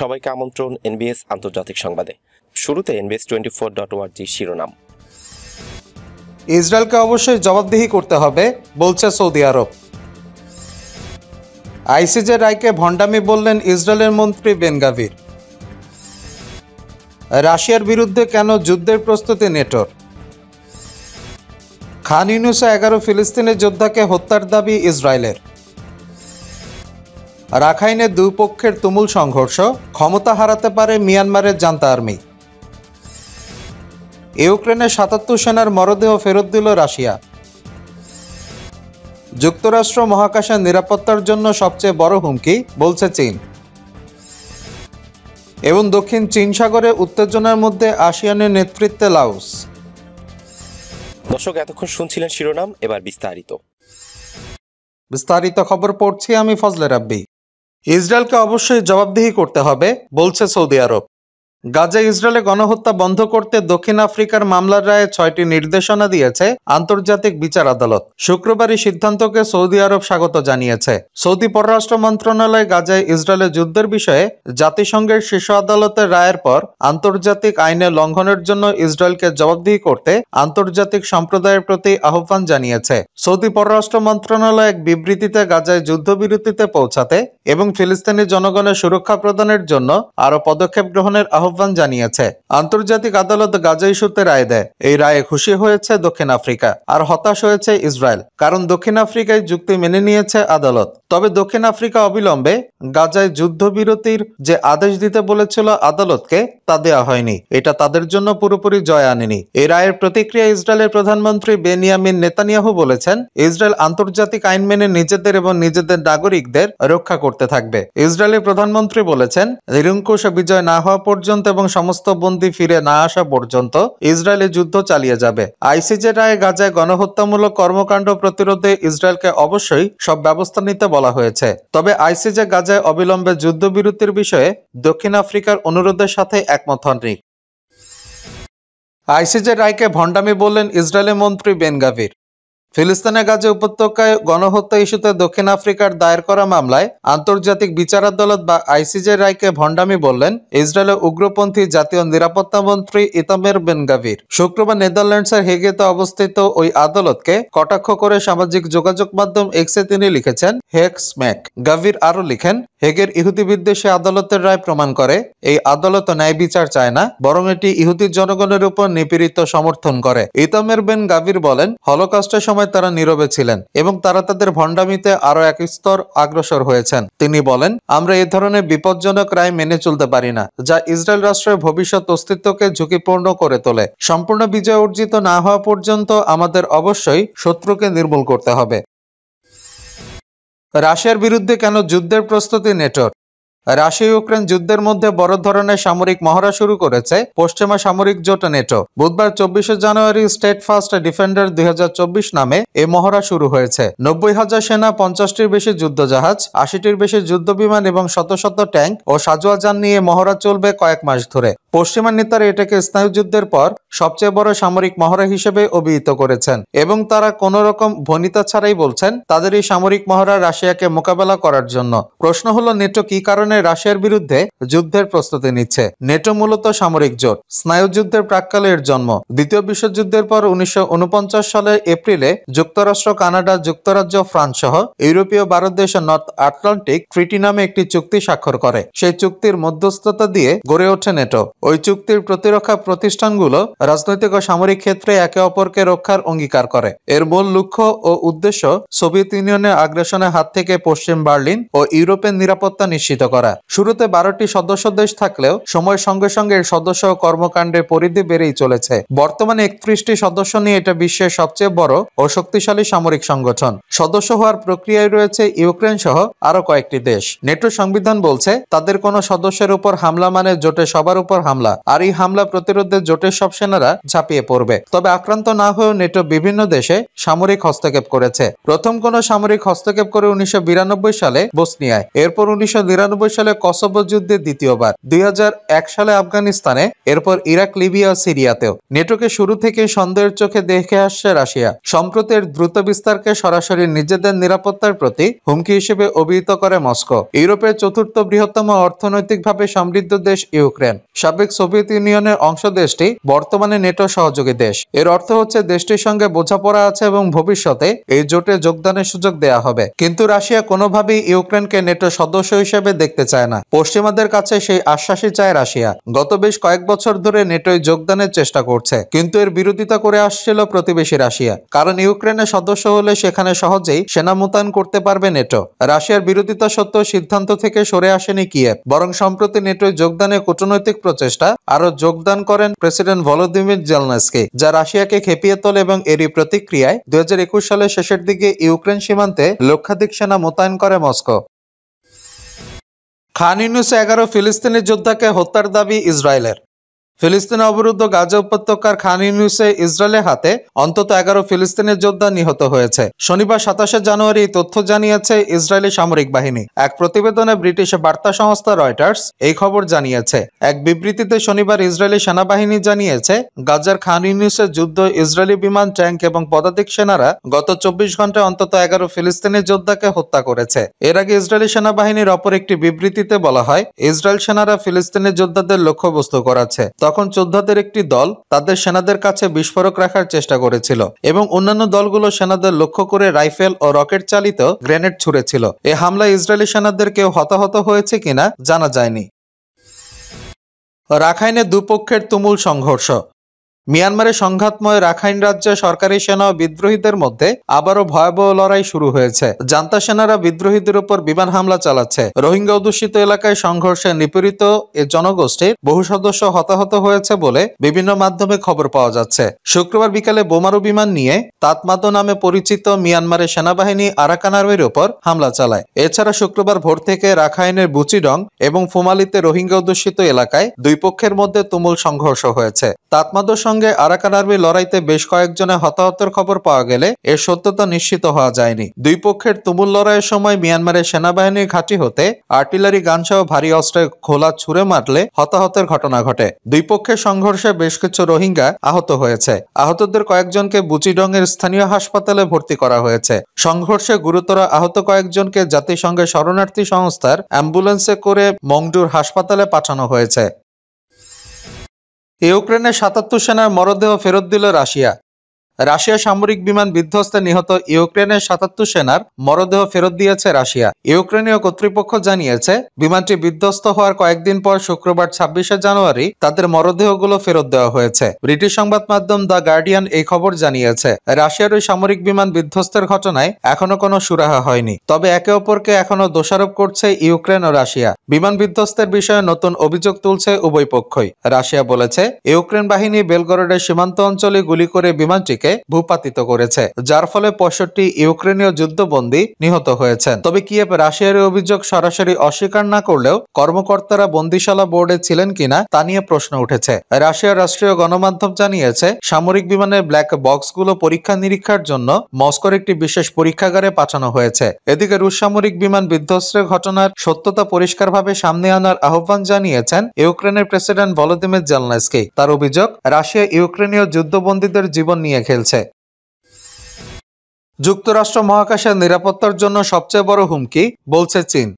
সবাইকে আমন্ত্রণ এনবিএস আন্তর্জাতিক সংবাদে। শুরুতে এনবিএস টোয়েন্টি ফোর ডট ওয়ার্জি শিরোনাম। ইসরায়েলকে অবশ্যই জবাবদিহি করতে হবে, বলছে সৌদি আরব। আইসিজে রায়কে ভণ্ডামি বললেন ইসরায়েলের মন্ত্রী বেনগাভির। রাশিয়ার বিরুদ্ধে কেন যুদ্ধের প্রস্তুতি নেটোর? খান ইউনুসে এগারো ফিলিস্তিনের যোদ্ধাকে হত্যার দাবি ইসরায়েলের। রাখাইনে দুই পক্ষের তুমুল সংঘর্ষ ক্ষমতা হারাতে পারে মিয়ানমারের জান্তা আর্মি। ইউক্রেনের সাতাত্তর সেনার মরদেহ ফেরত দিল রাশিয়া। যুক্তরাষ্ট্র মহাকাশের নিরাপত্তার জন্য সবচেয়ে বড় হুমকি বলছে চীন। এবং দক্ষিণ চীন সাগরে উত্তেজনার মধ্যে আসিয়ানের নেতৃত্বে লাউস দর্শক এতক্ষণ শুনছিলেন শিরোনাম এবার বিস্তারিত। বিস্তারিত খবর পড়ছি আমি ফজলে রাব্বি। ইসরায়েলকে অবশ্যই জবাবদিহি করতে হবে বলছে সৌদি আরব। গাজা ইসরায়েলে গণহত্যা বন্ধ করতে দক্ষিণ আফ্রিকার মামলার রায়ে ছয়টি নির্দেশনা দিয়েছে আন্তর্জাতিক বিচার আদালত। শুক্রবারই সিদ্ধান্তকে সৌদি আরব স্বাগত জানিয়েছে। সৌদি পররাষ্ট্র মন্ত্রণালয় গাজায় ইসরায়েলের যুদ্ধের বিষয়ে জাতিসংঘের শীর্ষ আদালতের রায়ের পর আন্তর্জাতিক আইনে লঙ্ঘনের জন্য ইসরায়েলকে জবাবদিহি করতে আন্তর্জাতিক সম্প্রদায়ের প্রতি আহ্বান জানিয়েছে। সৌদি পররাষ্ট্র মন্ত্রণালয় এক বিবৃতিতে গাজায় যুদ্ধবিরতিতে পৌঁছাতে এবং ফিলিস্তিনি জনগণের সুরক্ষা প্রদানের জন্য আরও পদক্ষেপ গ্রহণের আহ্বান জানিয়েছে। আন্তর্জাতিক আদালত গাজা ইস্যুতে রায় দেয়। এই রায়ে খুশি হয়েছে দক্ষিণ আফ্রিকা আর হতাশ হয়েছে ইসরায়েল, কারণ দক্ষিণ আফ্রিকায় যুক্তি মেনে নিয়েছে আদালত। তবে দক্ষিণ আফ্রিকা অবিলম্বে গাজায় যুদ্ধবিরতির যে আদেশ দিতে বলেছিল আদালতকে, তা দেওয়া হয়নি। এটা তাদের জন্য পুরোপুরি জয় আনেনি। এই রায়ের প্রতিক্রিয়া ইসরায়েলের প্রধানমন্ত্রী বেনিয়ামিন নেতানিয়াহু বলেছেন, ইসরায়েল আন্তর্জাতিক আইন মেনে নিজেদের এবং নিজেদের নাগরিকদের রক্ষা করতে থাকবে। ইসরায়েলের প্রধানমন্ত্রী বলেছেন, নিরঙ্কুশ বিজয় না হওয়া পর্যন্ত এবং সমস্ত বন্দী ফিরে না আসা পর্যন্ত ইসরায়েলে যুদ্ধ চালিয়ে যাবে। আইসিজে রায়ে গাজায় গণহত্যামূলক কর্মকাণ্ড প্রতিরোধে ইসরায়েলকে অবশ্যই সব ব্যবস্থা নিতে বলা হয়েছে। তবে আইসিজে গাজায় অবিলম্বে যুদ্ধবিরতির বিষয়ে দক্ষিণ আফ্রিকার অনুরোধের সাথে একমত হননি। আইসিজে রায়কে ভণ্ডামি বললেন ইসরায়েলের মন্ত্রী বেনগাভির। ফিলিস্তিনের গাজা উপত্যকায় গণহত্যা ইস্যুতে দক্ষিণ আফ্রিকার দায়ের করা মামলায় আন্তর্জাতিক বিচার আদালত বা আইসিজে রায়কে ভণ্ডামি বললেন ইসরায়েলের উগ্রপন্থী জাতীয় নিরাপত্তা মন্ত্রী ইতামের বেনগাভির। শুক্রবার নেদারল্যান্ডসের হেগেতে অবস্থিত ওই আদালতকে কটাক্ষ করে সামাজিক যোগাযোগ মাধ্যম এক্সে তিনি লিখেছেন হেক স্ম্যাক। গাভির আরও লিখেন, হেগের ইহুদি বিদ্বেষী আদালতের রায় প্রমাণ করে, এই আদালত ন্যায় বিচার চায় না, বরং এটি ইহুদি জনগণের উপর নিপীড়িত সমর্থন করে। ইতামের বেন গাভির বলেন, হলোকাস্টের সময় তারা নীরবে ছিলেন এবং তারা তাদের ভণ্ডামিতে আরও এক স্তর অগ্রসর হয়েছেন। তিনি বলেন, আমরা এ ধরনের বিপজ্জনক রায় মেনে চলতে পারি না, যা ইসরায়েল রাষ্ট্রের ভবিষ্যৎ অস্তিত্বকে ঝুঁকিপূর্ণ করে তোলে। সম্পূর্ণ বিজয় অর্জিত না হওয়া পর্যন্ত আমাদের অবশ্যই শত্রুকে নির্মূল করতে হবে। রাশিয়ার বিরুদ্ধে কেন যুদ্ধের প্রস্তুতি নেটোর রাশিয়া ইউক্রেন যুদ্ধের মধ্যে বড় ধরনের সামরিক মহড়া শুরু করেছে পশ্চিমা সামরিক জোট নেটো। বুধবার চব্বিশে জানুয়ারি স্টেট ফার্স্ট ডিফেন্ডার দুই নামে এ মহড়া শুরু হয়েছে। নব্বই হাজার সেনা, পঞ্চাশটির বেশি যুদ্ধজাহাজ, আশিটির বেশি যুদ্ধ বিমান এবং শত শত ট্যাঙ্ক ও সাজোয়া যান নিয়ে মহড়া চলবে কয়েক মাস ধরে। পশ্চিমা নেতারা এটাকে স্নায়ুযুদ্ধের পর সবচেয়ে বড় সামরিক মহড়া হিসেবে অভিহিত করেছেন এবং তারা কোন রকম ভনিতা ছাড়াই বলছেন তাদের এই সামরিক মহড়া রাশিয়াকে মোকাবেলা করার জন্য। প্রশ্ন হলো, নেটো কি কারণে রাশিয়ার বিরুদ্ধে যুদ্ধের প্রস্তুতি নিচ্ছে। নেটো মূলত সামরিক জোট। স্নায়ুযুদ্ধের প্রাককালে এর জন্ম। দ্বিতীয় বিশ্বযুদ্ধের পর উনিশশো উনপঞ্চাশ সালের এপ্রিলে যুক্তরাষ্ট্র, কানাডা, যুক্তরাজ্য ফ্রান্স সহ ইউরোপীয় ভারত দেশ নর্থ আটলান্টিক ট্রিটি নামে একটি চুক্তি স্বাক্ষর করে। সেই চুক্তির মধ্যস্থতা দিয়ে গড়ে ওঠে নেটো। ওই চুক্তির প্রতিরক্ষা প্রতিষ্ঠানগুলো রাজনৈতিক ও সামরিক ক্ষেত্রে একে অপরকে রক্ষার অঙ্গীকার করে। এর মূল লক্ষ্য ও উদ্দেশ্য সোভিয়েত ইউনিয়নের আগ্রাসনের হাত থেকে পশ্চিম বার্লিন ও ইউরোপের নিরাপত্তা নিশ্চিত করা। শুরুতে বারোটি সদস্য দেশ থাকলেও সময়ের সঙ্গে সঙ্গে এর সদস্য কর্মকাণ্ডের পরিধি বেড়েই চলেছে। বর্তমানে একত্রিশটি সদস্য নিয়ে এটা বিশ্বের সবচেয়ে বড় ও শক্তিশালী সামরিক সংগঠন। সদস্য হওয়ার প্রক্রিয়ায় রয়েছে ইউক্রেন সহ আরও কয়েকটি দেশ। নেটো সংবিধান বলছে, তাদের কোনো সদস্যের উপর হামলা মানে জোটের সবার উপর হামলা। আর এই হামলা প্রতিরোধে জোটের সব সেনারা ঝাঁপিয়ে পড়বে। তবে আক্রান্ত না হয়েও নেটো বিভিন্ন দেশে সামরিক হস্তক্ষেপ করেছে। প্রথম কোন সামরিক হস্তক্ষেপ করে উনিশশো বিরানব্বই সালে বসনিয়ায়। এরপর উনিশশো নিরানব্বই সালে কসোভো যুদ্ধে দ্বিতীয়বার, দুই হাজার এক সালে আফগানিস্তানে, এরপর ইরাক, লিবিয়া সিরিয়াতেও। নেটোকে শুরু থেকে সন্দেহের চোখে দেখে আসছে রাশিয়া। সম্প্রতি এর দ্রুত বিস্তারকে সরাসরি নিজেদের নিরাপত্তার প্রতি হুমকি হিসেবে অভিহিত করে মস্কো। ইউরোপের চতুর্থ বৃহত্তম অর্থনৈতিকভাবে সমৃদ্ধ দেশ ইউক্রেন। সাবেক সোভিয়েত ইউনিয়নের অংশ দেশটি বর্তমানে নেটো সহযোগী দেশ। এর অর্থ হচ্ছে দেশটির সঙ্গে বোঝাপড়া আছে এবং ভবিষ্যতে এই জোটে যোগদানের সুযোগ দেয়া হবে। কিন্তু রাশিয়া কোনোভাবেই ইউক্রেনকে নেটো সদস্য হিসেবে দেখতে চায় না। পশ্চিমাদের কাছে সেই আশ্বাসই চায় রাশিয়া। গত বেশ কয়েক বছর ধরে নেটোয় যোগদানের চেষ্টা করছে, কিন্তু এর বিরোধিতা করে আসছিল প্রতিবেশী রাশিয়া। কারণ ইউক্রেনের সদস্য হলে সেখানে সহজেই সেনা মোতায়েন করতে পারবে নেটো। রাশিয়ার বিরোধিতা সত্ত্বেও সিদ্ধান্ত থেকে সরে আসেনি কিয়েভ। বরং সম্প্রতি নেটোয় যোগদানের কূটনৈতিক প্রচেষ্টা আরও যোগদান করেন প্রেসিডেন্ট ভলোদিমির জেলনেসকি, যা রাশিয়াকে খেপিয়ে তোলে এবং এরই প্রতিক্রিয়ায় দুই হাজার একুশ সালের শেষের দিকে ইউক্রেন সীমান্তে লক্ষাধিক সেনা মোতায়েন করে মস্কো। খান ইউনুস এগারো ফিলিস্তিনি যোদ্ধাকে হত্যার দাবি ইসরায়েলের। ফিলিস্তিন অবরুদ্ধ গাজা উপত্যকার খান ইউনুসে ইসরায়েলের হাতে অন্তত এগারো ফিলিস্তিনের যোদ্ধা নিহত হয়েছে। শনিবার সাতাশে জানুয়ারি এই তথ্য জানিয়েছে ইসরায়েলি সামরিক বাহিনী। এক প্রতিবেদনে ব্রিটিশ বার্তা সংস্থা রয়টার্স এই খবর জানিয়েছে। এক বিবৃতিতে শনিবার ইসরায়েলি সেনাবাহিনী জানিয়েছে, গাজার খান ইউনুসের যুদ্ধ, ইসরায়েলি বিমান, ট্যাঙ্ক এবং পদাতিক সেনারা গত চব্বিশ ঘন্টায় অন্তত এগারো ফিলিস্তিনি যোদ্ধাকে হত্যা করেছে। এর আগে ইসরায়েলি সেনাবাহিনীর অপর একটি বিবৃতিতে বলা হয়, ইসরায়েল সেনারা ফিলিস্তিনি যোদ্ধাদের লক্ষ্যবস্তু করাচ্ছে। তখন যোদ্ধাদের একটি দল তাদের সেনাদের কাছে বিস্ফোরক রাখার চেষ্টা করেছিল এবং অন্যান্য দলগুলো সেনাদের লক্ষ্য করে রাইফেল ও রকেট চালিত গ্রেনেড ছুড়েছিল। এ হামলায় ইসরায়েলি সেনাদের কেউ হতাহত হয়েছে কিনা জানা যায়নি। রাখাইনে দুপক্ষের তুমুল সংঘর্ষ। মিয়ানমারের সংঘাতময় রাখাইন রাজ্যে সরকারি সেনা ও বিদ্রোহীদের মধ্যে আবারও ভয়াবহ লড়াই শুরু হয়েছে। জান্তা সেনারা বিদ্রোহীদের উপর বিমান হামলা চালাচ্ছে। রোহিঙ্গা অধ্যুষিত এলাকায় সংঘর্ষে নিপীড়িত এ জনগোষ্ঠীর বহু সদস্য হতাহত হয়েছে বলে বিভিন্ন মাধ্যমে খবর পাওয়া যাচ্ছে। শুক্রবার বিকালে বোমারু বিমান নিয়ে তাতমাতো নামে পরিচিত মিয়ানমারের সেনাবাহিনী আরাকান আর্মির উপর হামলা চালায়। এছাড়া শুক্রবার ভোর থেকে রাখাইনের বুচিডং এবং ফুমালিতে রোহিঙ্গা অধ্যুষিত এলাকায় দুই পক্ষের মধ্যে তুমুল সংঘর্ষ হয়েছে। তাতমাদোর সঙ্গে আরাকান আর্মির লড়াইতে বেশ কয়েকজনের হতাহতের খবর পাওয়া গেলে এর সত্যতা নিশ্চিত হওয়া যায়নি। দুই পক্ষের তুমুল লড়াইয়ের সময় মিয়ানমারের সেনাবাহিনীর ঘাঁটি হতে আর্টিলারি গানসহ ভারী অস্ত্রে খোলা ছুড়ে মারলে হতাহতের ঘটনা ঘটে। দুই পক্ষের সংঘর্ষে বেশ কিছু রোহিঙ্গা আহত হয়েছে। আহতদের কয়েকজনকে বুচিডংয়ের স্থানীয় হাসপাতালে ভর্তি করা হয়েছে। সংঘর্ষে গুরুতর আহত কয়েকজনকে জাতিসংঘের শরণার্থী সংস্থার অ্যাম্বুলেন্সে করে মংডুর হাসপাতালে পাঠানো হয়েছে। ইউক্রেনের সাতাত্তর সেনার মরদেহ ফেরত দিল রাশিয়া। রাশিয়া সামরিক বিমান বিধ্বস্তে নিহত ইউক্রেনের সাতাত্তর সেনার মরদেহ ফেরত দিয়েছে রাশিয়া। ইউক্রেনীয় কর্তৃপক্ষ জানিয়েছে, বিমানটি বিধ্বস্ত হওয়ার কয়েকদিন পর শুক্রবার ছাব্বিশে জানুয়ারি তাদের মরদেহগুলো ফেরত দেওয়া হয়েছে। ব্রিটিশ সংবাদ মাধ্যম দ্য গার্ডিয়ান এই খবর জানিয়েছে, রাশিয়ার ওই সামরিক বিমান বিধ্বস্তের ঘটনায় এখনও কোনো সুরাহা হয়নি। তবে একে অপরকে এখনও দোষারোপ করছে ইউক্রেন ও রাশিয়া। বিমান বিধ্বস্তের বিষয়ে নতুন অভিযোগ তুলছে উভয় পক্ষই। রাশিয়া বলেছে, ইউক্রেন বাহিনী বেলগরডের সীমান্ত অঞ্চলে গুলি করে বিমানটিকে ভূপাতিত করেছে, যার ফলে পঁয়ষট্টি ইউক্রেনীয় যুদ্ধবন্দী নিহত হয়েছেন। তবে কিয়েভ রাশিয়ার অভিযোগ সরাসরি অস্বীকার না করলেও কর্মকর্তারা বন্দিশালা বোর্ডে ছিলেন কিনা তা নিয়ে প্রশ্ন উঠেছে। রাশিয়ার রাষ্ট্রীয় গণমাধ্যম জানিয়েছে, সামরিক বিমানের ব্ল্যাক বক্সগুলো পরীক্ষা নিরীক্ষার জন্য মস্কোর একটি বিশেষ পরীক্ষাগারে পাঠানো হয়েছে। এদিকে রুশ সামরিক বিমান বিধ্বস্তের ঘটনার সত্যতা পরিষ্কারভাবে সামনে আনার আহ্বান জানিয়েছেন ইউক্রেনের প্রেসিডেন্ট ভলোদিমির জেলনেসকি। তার অভিযোগ, রাশিয়া ইউক্রেনীয় যুদ্ধবন্দীদের জীবন নিয়ে খেলছে। যুক্তরাষ্ট্র মহাকাশের নিরাপত্তার জন্য সবচেয়ে বড় হুমকি বলছে চীন।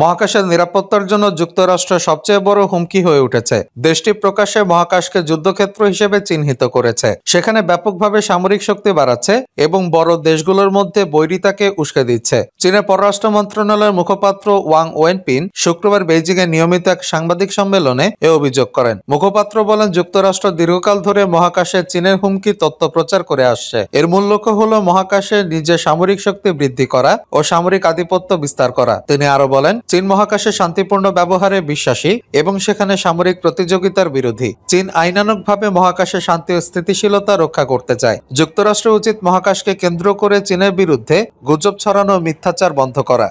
মহাকাশের নিরাপত্তার জন্য যুক্তরাষ্ট্র সবচেয়ে বড় হুমকি হয়ে উঠেছে। দেশটি প্রকাশ্যে মহাকাশকে যুদ্ধক্ষেত্র হিসেবে চিহ্নিত করেছে। সেখানে ব্যাপকভাবে সামরিক শক্তি বাড়াচ্ছে এবং বড় দেশগুলোর মধ্যে বৈরিতাকে উস্কে দিচ্ছে। চীনের পররাষ্ট্র মন্ত্রণালয়ের মুখপাত্র ওয়াং ওয়েনপিন শুক্রবার বেইজিং এ নিয়মিত এক সাংবাদিক সম্মেলনে এ অভিযোগ করেন। মুখপাত্র বলেন, যুক্তরাষ্ট্র দীর্ঘকাল ধরে মহাকাশে চীনের হুমকি তথ্য প্রচার করে আসছে। এর মূল লক্ষ্য হল মহাকাশে নিজের সামরিক শক্তি বৃদ্ধি করা ও সামরিক আধিপত্য বিস্তার করা। তিনি আরও বলেন চীন মহাকাশে শান্তিপূর্ণ ব্যবহারে বিশ্বাসী এবং সেখানে সামরিক প্রতিযোগিতার বিরোধী। চীন আইনানুকভাবে মহাকাশে শান্তি ও স্থিতিশীলতা রক্ষা করতে চায়। যুক্তরাষ্ট্র উচিত মহাকাশকে কেন্দ্র করে চীনের বিরুদ্ধে গুজব ছড়ানো মিথ্যাচার বন্ধ করা।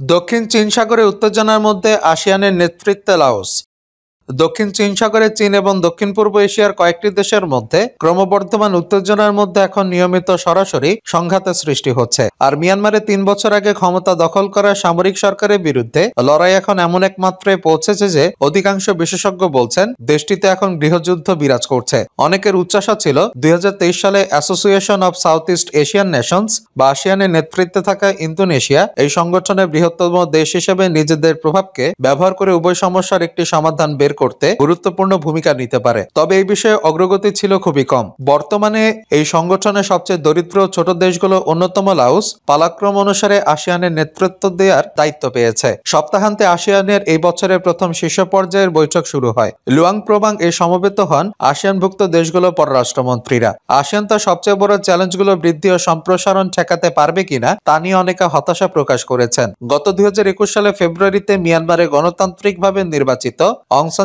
দক্ষিণ চীন সাগরে উত্তেজনার মধ্যে আসিয়ানের নেতৃত্বে লাওস। দক্ষিণ চীন সাগরে চীন এবং দক্ষিণ পূর্ব এশিয়ার কয়েকটি দেশের মধ্যে ক্রমবর্ধমান উত্তেজনার মধ্যে এখন নিয়মিত সরাসরি সংঘাতের সৃষ্টি হচ্ছে। আর মিয়ানমারে তিন বছর আগে ক্ষমতা দখল করা সামরিক সরকারের বিরুদ্ধে লড়াই এখন এমন এক পৌঁছেছে যে অধিকাংশ বিশেষজ্ঞ বলছেন, দেশটিতে এখন গৃহযুদ্ধ বিরাজ করছে। অনেকের উচ্চাসা ছিল, দুই হাজার তেইশ সালে Association of Southeast Asian Nations বা আসিয়ানের নেতৃত্বে থাকা ইন্দোনেশিয়া এই সংগঠনের বৃহত্তম দেশ হিসেবে নিজেদের প্রভাবকে ব্যবহার করে উভয় সমস্যার একটি সমাধান বের করতে গুরুত্বপূর্ণ ভূমিকা নিতে পারে। তবে এই বিষয়ে অগ্রগতি ছিল খুবই কম। বর্তমানে এই সংগঠনের সবচেয়ে দরিদ্র ছোট দেশগুলো অন্যতম লাউস পালাক্রম অনুসারে আসিয়ানের নেতৃত্ব দেওয়ার দায়িত্ব পেয়েছে। সপ্তাহান্তে আসিয়ানের এই বছরের প্রথম শীর্ষ পর্যায়ের বৈঠক শুরু হয়। লুয়াং প্রবাং এ সমবেত হন আসিয়ানভুক্ত দেশগুলো পররাষ্ট্রমন্ত্রীরা। আসিয়ান তার সবচেয়ে বড় চ্যালেঞ্জগুলো বৃদ্ধি ও সম্প্রসারণ ঠেকাতে পারবে কিনা তা নিয়ে অনেকে হতাশা প্রকাশ করেছেন। গত দুই হাজার একুশ সালে ফেব্রুয়ারিতে মিয়ানমারে গণতান্ত্রিকভাবে নির্বাচিত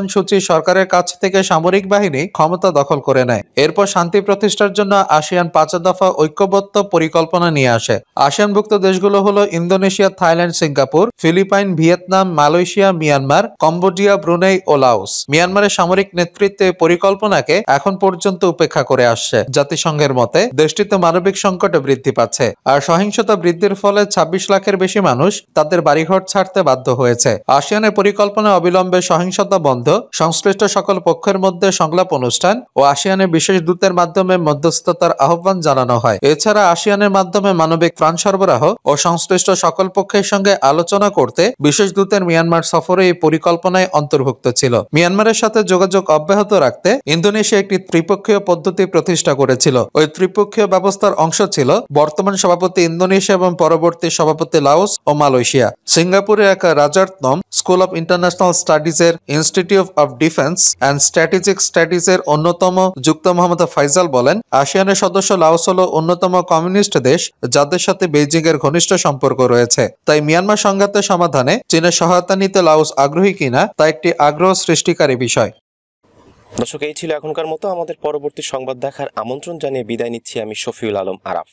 অং সুচি সরকারের কাছ থেকে সামরিক বাহিনী ক্ষমতা দখল করে নেয়। এরপর শান্তি প্রতিষ্ঠার জন্য আসিয়ান পাঁচ দফা ঐক্যবদ্ধ পরিকল্পনা নিয়ে আসে। আসিয়ানভুক্ত দেশগুলো হলো Indonesia, Thailand, Singapore, Philippines, Vietnam, Malaysia, Myanmar, Cambodia, Brunei ও লাওস। মিয়ানমারের সামরিক নেতৃত্বে পরিকল্পনাকে এখন পর্যন্ত উপেক্ষা করে আসছে। জাতিসংঘের মতে, দেশটিতে মানবিক সংকটে বৃদ্ধি পাচ্ছে। আর সহিংসতা বৃদ্ধির ফলে ২৬ লাখের বেশি মানুষ তাদের বাড়িঘর ছাড়তে বাধ্য হয়েছে। আসিয়ানের পরিকল্পনা অবিলম্বে সহিংসতা বন্ধ সংশ্লিষ্ট সকল পক্ষের মধ্যে সংলাপ অনুষ্ঠান ও আসিয়ানের বিশেষ দূতের মাধ্যমে মধ্যস্থতার আহ্বান জানানো হয়। এছাড়া আসিয়ানের মাধ্যমে মানবিক ত্রাণ সরবরাহ ও সংশ্লিষ্ট সকল পক্ষের সঙ্গে আলোচনা করতে বিশেষ দূতের মিয়ানমার সফরে এই পরিকল্পনায় অন্তর্ভুক্ত ছিল। মিয়ানমারের সাথে যোগাযোগ অব্যাহত রাখতে ইন্দোনেশিয়া একটি ত্রিপক্ষীয় পদ্ধতি প্রতিষ্ঠা করেছিল। ওই ত্রিপক্ষীয় ব্যবস্থার অংশ ছিল বর্তমান সভাপতি ইন্দোনেশিয়া এবং পরবর্তী সভাপতি লাওস ও মালয়েশিয়া। সিঙ্গাপুরে এক Rajaratnam School of International স্টাডিজের Institute of Defence and Strategic স্টাডিজের অন্যতম যুক্ত মোহাম্মদ ফাইজাল বলেন, আসিয়ানের সদস্য লাওস হল অন্যতম কমিউনিস্ট দেশ যাদের সাথে বেইজিং এর ঘনিষ্ঠ সম্পর্ক রয়েছে। তাই মিয়ানমার সংঘাতের সমাধানে চীনের সহায়তা নিতে লাওস আগ্রহী কিনা তা একটি আগ্রহ সৃষ্টিকারী বিষয়। দর্শক, এই ছিল এখনকার মতো। আমাদের পরবর্তী সংবাদ দেখার আমন্ত্রণ জানিয়ে বিদায় নিচ্ছি আমি শফিউল আলম আরাফ।